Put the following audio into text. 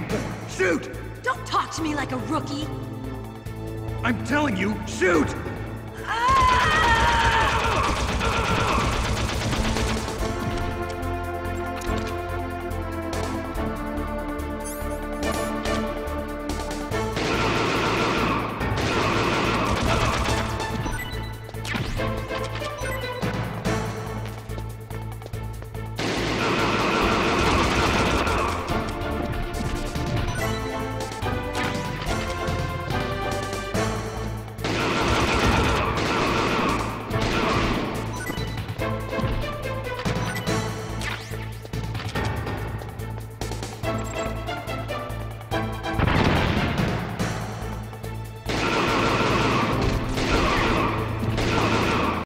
waiting for? Shoot! Don't talk to me like a rookie! I'm telling you, shoot! Ah!